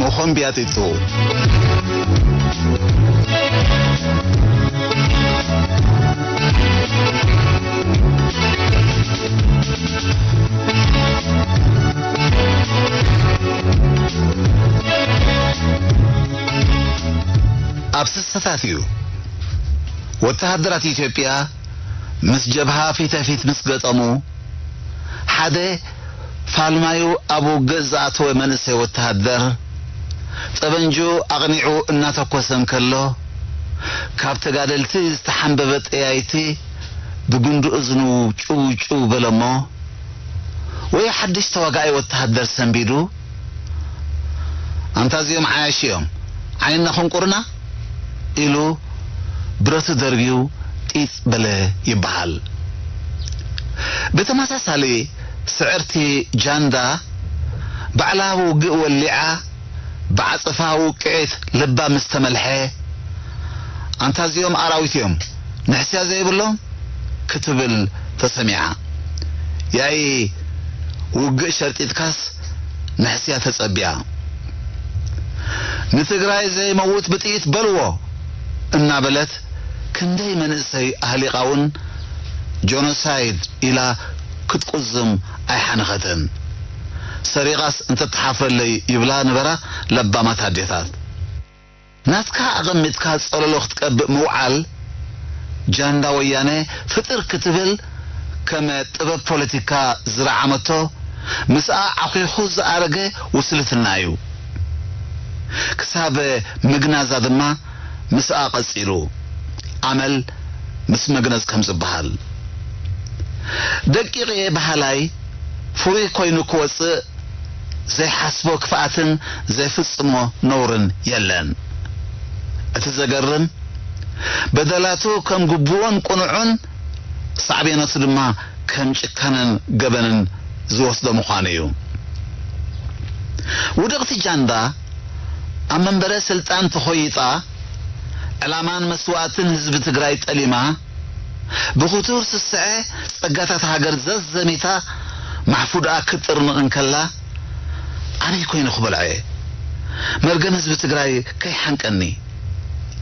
ንኹም ቢያጢጡ ኣብ ስስተታት እዩ ወተሃደራት ኢትዮጵያ ምስ ጀብሃ ፊት ፊት ምስ ገጠሙ ሓደ ፋልማዩ ውግእ ዝኣተወ መንእሰይ ወተሃደር ጠበንጁ ኣቕኒዑ እናተኰሰ እንከሎ ካብ ተጋደልቲ ዝተሓንበበ ጠያይቲ ብጉንዲ እዝኑ ጭው ጭው በሎ እሞ ወይ ሓድሽ ተዋጋኢ ወተሃደር ሰንቢዱ። ኣንታ እዚኦም ሓያሽ እዮም። ዓይንና ኽንቁርና ኢሉ ብረቱ ደርቢው ጢፅ በለ ይበሃል። ብተመሳሳሊ ስዕርቲ ጃንዳ ባዕላ ውግእ ወሊዓ ብዓጽፋ ውቅዒት ልባ ምስ ተመልሐ ኣንታ እዚኦም ኣራዊት እዮም ንሕስያ ዘይብሎም ክትብል ተሰሚዓ ያይ ውግእ ሸርጢትካስ ንሕስያ ተጸቢያ ንትግራይ ዘይመውት ብጥይት በልዎ እናበለት ክንደይ መንእሰይ ኣህሊቓ እውን ጆኖሳይድ ኢላ ክትቁዝም ኣይሓነኸትን ሰሪቓስ እንተተሓፍረለይ ይብላ ነበራ ለባማት ኣዴታት ናትካ ኣቐሚጥካ ጸለሎ ክትቀብእ ምውዓል ጃንዳ ወያነ ፍጥር ክትብል ከመ ጥበብ ፖለቲካ ዝረዓመቶ ምስኣ ዓኺኹ ዝኣረገ ውስልትና እዩ ክሳብ ምግናዛ ድማ ምስኣ ቐጺሉ ዓመል ምስ መግነዝ ከም ዝበሃል ደቂቕ እየ ባህላይ ፍሩይ ኮይኑ ክወፅእ ዘይሓስቦ ክፍኣትን ዘይፍጽሞ ነውርን የለን። እቲ ዘገርም በደላቱ ከም ግቡኦን ቁኑዑን ሳዕቤነቱ ድማ ከም ጭካነን ገበንን ዝወስዶ ምዃኑ እዩ። ውድቕቲ ጃንዳ ኣብ መንበረ ስልጣን ተኾይጣ ዕላማን መስዋዕትን ህዝቢ ትግራይ ጠሊማ ብኽቱር ስስዐ ጸጋታት ሃገር ዘዘሚታ ማሕፉድኣ ክትጥርንቕ እንከላ? ኣነይ ኮይኑ ክበልዐ መርገም ህዝቢ ትግራይ ከይሓንቀኒ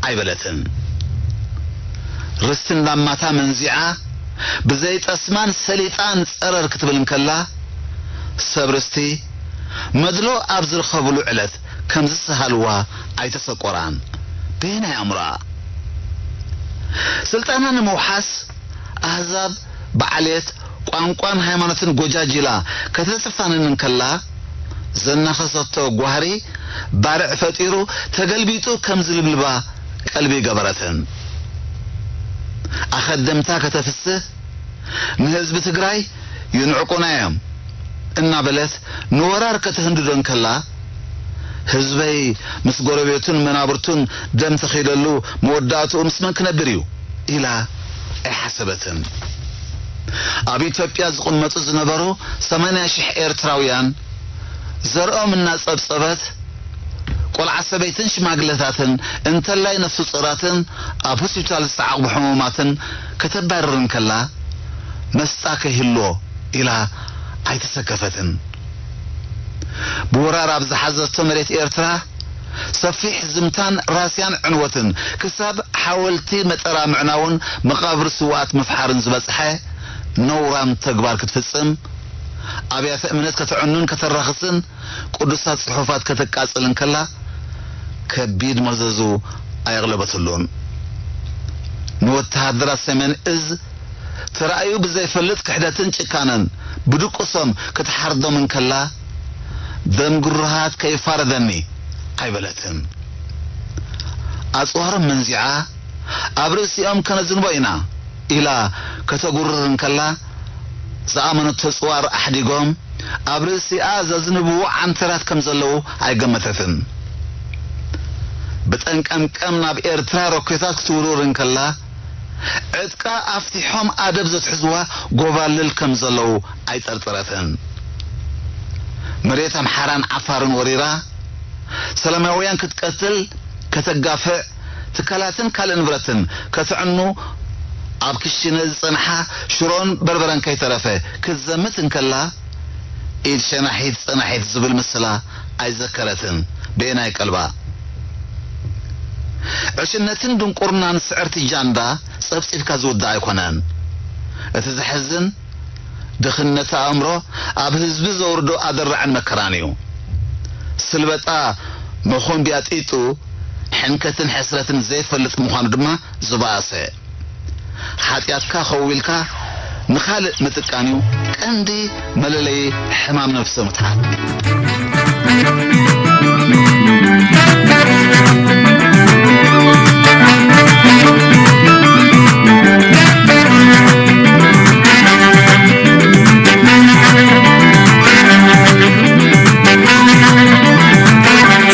ኣይበለትን ርስትን ላማታ መንዚዓ ብዘይ ጠስማን ሰሊጣን ጸረር ክትብል እንከላ? ሰብ ርስቲ መድሎ ኣብ ዝርከብሉ ዕለት ከም ዝሰሃልዋ ኣይተሰቆራን። በናይ ኣእምሮኣ ስልጣና ንምውሓስ ኣህዛብ በዓልየት ቋንቋን ሃይማኖትን ጎጃጅላ ከተተፋንን እንከላ። ዘናኸሰቶ ጓህሪ ባርዕ ፈጢሩ ተገልቢጡ ከም ዝልብልባ ቀልቢ ገበረትን። ኣኸደምታ ከተፍስህ ንህዝቢ ትግራይ ይንዕቁና እዮም እናበለት ንወራር ከተህንድዶን ከላ ህዝበይ ምስ ጎረቤቱን መናብርቱን ደም ተኺደሉ መወዳእትኡ ምስ መን ክነብር እዩ? ኢላ ኣይሓሰበትን ኣብ ኢትዮጵያ ዝቕመጡ ዝነበሩ ሰማንያ ሽሕ ኤርትራውያን ዘርኦም እናጸብጸበት ቆልዓ ሰበይትን ሽማግለታትን እንተላይ ነፍሱ ጽራትን ኣብ ሆስፒታል ዝተዓቕቡ ሕሙማትን ከተባርርን ከላ መስጣ ከይህልዎ ኢላ ኣይተሰከፈትን ብወራር ኣብ ዝሓዘቶ መሬት ኤርትራ ሰፊሕ ዝምታን ራስያን ዕንወትን ክሳብ ሓወልቲ መጠራ ምዕናውን መቃብሪ ስዋኣት ምፍሓርን ዝበጽሐ ነውራም ተግባር ክትፍጽም ኣብያተ እምነት ከተዕኑን ከተራኽስን ቅዱሳት ጽሑፋት ከተቃጽልን ከላ ከቢድ መዘዙ ኣይቕለበትሉን ንወተሃደራት ሰሜን እዝ ተራእዩ ብዘይፈልጥ ክሕደትን ጭካነን ብድቁሶም ክትሓርዶምን ከላ ደም ግሩሃት ከይፋረደኒ ኣይበለትን ኣጽዋሮም መንዚዓ ኣብ ርእሲኦም ከነዝንቦ ኢና ኢላ ከተጉርርን ከላ ዝኣመነቶ ጽዋር ኣሕዲጎም ኣብ ርእሲኣ ዘዝንብዎ ዓንተራት ከም ዘለዉ ኣይገመተትን። ብጠንቀምቀም ናብ ኤርትራ ሮኬታት ክትውርርን ከላ ዕጥቃ ኣፍቲሖም ኣደብ ዘትሕዝዋ ጎባልል ከም ዘለዉ ኣይጠርጥረትን መሬት ኣምሓራን ዓፋርን ወሪራ ሰላማውያን ክትቀትል ከተጋፍዕ ትካላትን ካልእ ንብረትን ከተዕኑ ኣብ ክሽነ ዝጸንሓ ሽሮን በርበረን ከይተረፈ ክትዘምት እንከላ ኢድ ሸናሒት ጸናሒት ዝብል ምስላ ኣይዘከረትን ብኤናይ ቀልባ ዕሽነትን ድንቁርናን ስዕርቲ ጃንዳ ጸብጺብካ ዝውዳእ ኣይኮነን እቲ ዘሕዝን ድኽነት ኣእምሮ ኣብ ህዝቢ ዘውርዶ ኣደራዕን መከራን እዩ ስልበጣ መኾንቢያ ጢጡ ሕንከትን ሕስረትን ዘይፈልጥ ምዃኑ ድማ ዝበኣሰ ሓጢኣትካ ኸዊልካ ንኻልእ ምጥቃን እዩ ቀንዲ መለለይ ሕማም ነፍሲ ምትሓት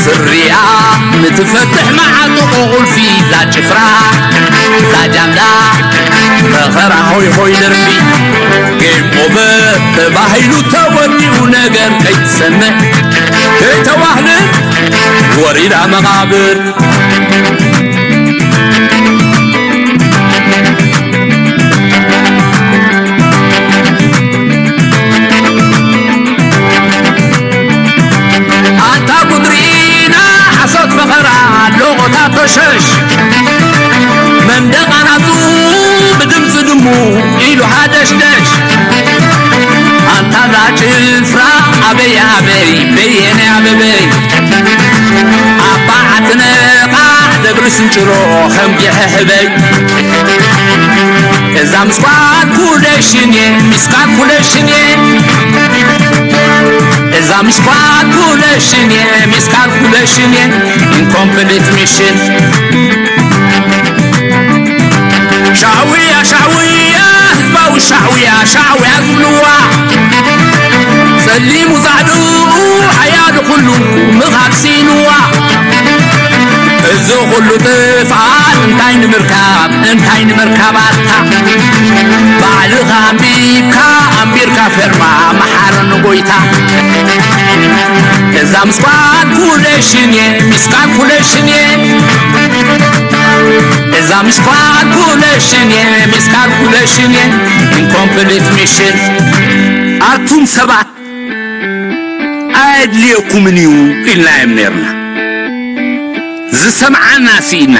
ስሪያ ንትፈትሕ መዓጥቑ ቁልፊ ዛ ጭፍራ ዛ ጃንዳ መኸራ فخرع هوي هوي دربي جيم قبات بحيلو تودي ونجر ايتسنى ايتوحنا وريد عمقابر شروعم یه هبی ازم سقاد کولشینی مسقاد کولشینی ازم سقاد کولشینی مسقاد کولشینی این کمپلیت میشین እንታይ ንምርካባታ ባዕልኻ ኣንቢብካ ኣንቢርካ ፈርማ መሓረኒ ጎይታ እዛ ምስኳት ኩለሽን እየ ሚስካት ኩለሽን እየ እዛ ምስኳት ኩለሽን እየ ሚስካት ኩለሽን እየ ኢንኮምፕሊት ሚሽን ኣቱም ሰባት ኣየድልየኩምን እዩ ኢልናዮም ነርና ዝሰምዓና ሲኢና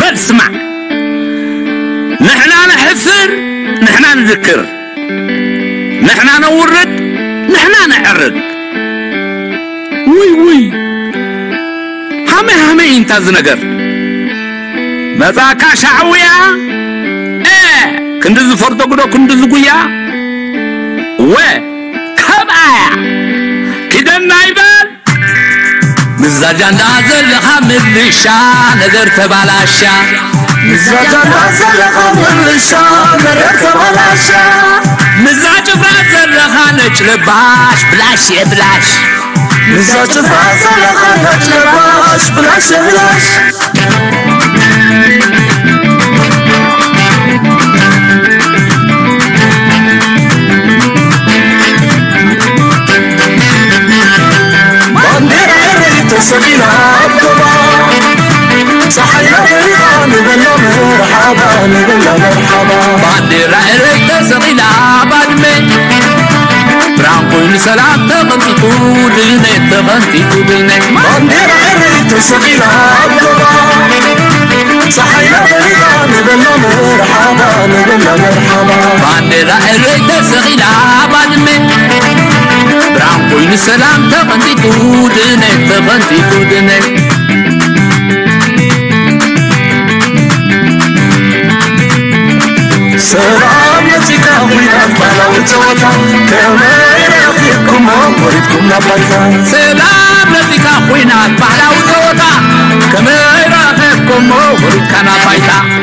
በል ስማዕ ንሕና نذكر نحنا نذكر. نحنا نورد نحنا نعرد وي وي. همي همي انت زنقر مزاكا شعويا إيه آه کندز فرتو گدو کندز گویا. و کم آیا کدن نایبر مزاجان دازل خامل شا نگر تبالاشا مزعج براز الخمر الشام رتبلاشا مزعج براز الخانج لباش بلاش يا بلاش. مزعج براز الخانج لباش بلاش يا بلاش. بانديرا يا ريت سبيلها صحيح ባንዴራ ኤረይ ተሰቂላ ባድመ ብርሃን ኮይኑ ሰላም ተቐንጢጡ ድህነት ተቐንጢጡ ድህነት ባንዴራ ኤሬት ተሰቂላ ኣገባ ፀሓይና በሪኻ ንበላ መርሓባ ንበላ መርሓባ ባንዴራ ኤረይ ተሰቂላ ባድመ ብርሃን ኮይኑ ሰላም ተቐንጢጡ ድህነት ተቐንጢጡ ድህነት سلام يا زيكا ويا بلا وتوتا كمان فيكم ومريدكم نبتا سلام لزيكا ويا بلا وتوتا كمان فيكم ومريدكم نبتا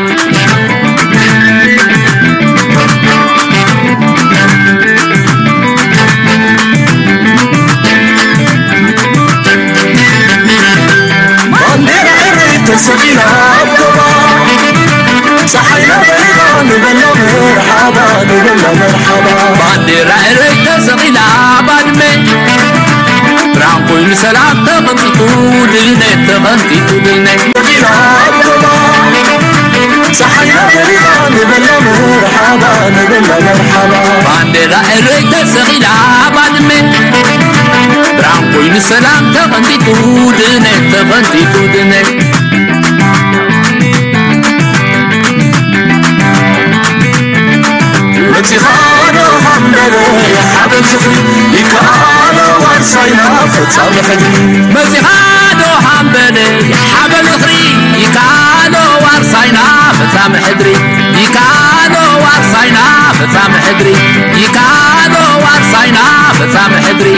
سبيل الدرا صحيح بالله مرحبا بالله مرحبا بعد رأيك تصغي بعد رأيك تصغي لعبان من رانقول سلام تغنطي طول النيل تغنطي طول ድነት መፂኻዶ ሃምበለ ሓበል ዝኽሪ ይከኣሎ ዋርሳይና ፈጻሚ ሕድሪ መፂኻዶ ሃምበለ ሓበል ዝኽሪ ይከኣሎ ዋርሳይና ፈጻሚ ሕድሪ ይከኣሎ ዋርሳይና ፈጻሚ ሕድሪ ይከኣሎ ዋርሳይና ፈጻሚ ሕድሪ